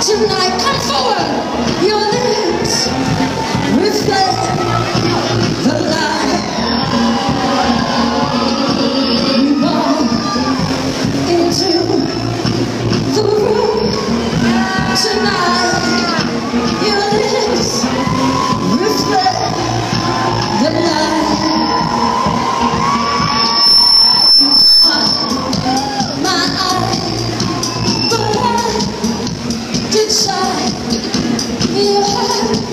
Tonight, come forward. Your inside. Head across